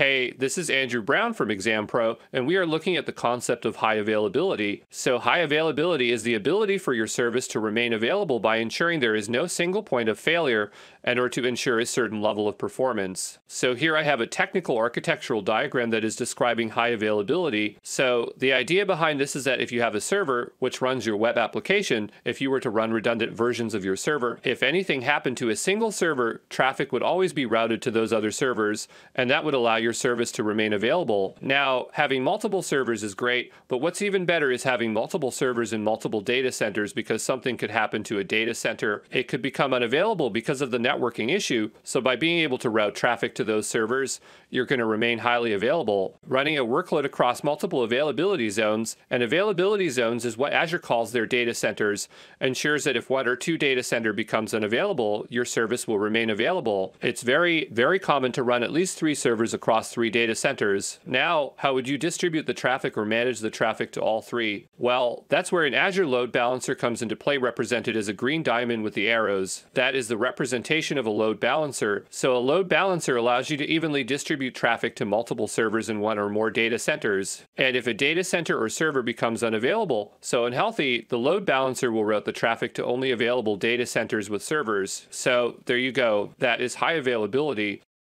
Hey, this is Andrew Brown from ExamPro, and we are looking at the concept of high availability. So, high availability is the ability for your service to remain available by ensuring there is no single point of failure and or to ensure a certain level of performance. So here I have a technical architectural diagram that is describing high availability. So the idea behind this is that if you have a server which runs your web application, if you were to run redundant versions of your server, if anything happened to a single server, traffic would always be routed to those other servers, and that would allow your service to remain available. Now, having multiple servers is great, but what's even better is having multiple servers in multiple data centers because something could happen to a data center. It could become unavailable because of the networking issue. So by being able to route traffic to those servers, you're going to remain highly available. Running a workload across multiple availability zones, and availability zones is what Azure calls their data centers, ensures that if one or two data center becomes unavailable, your service will remain available. It's very, very common to run at least three servers across three data centers. Now, how would you distribute the traffic or manage the traffic to all three? Well, that's where an Azure load balancer comes into play represented as a green diamond with the arrows. That is the representation of a load balancer. So a load balancer allows you to evenly distribute traffic to multiple servers in one or more data centers. And if a data center or server becomes unavailable, so unhealthy, the load balancer will route the traffic to only available data centers with servers. So there you go. That is high availability.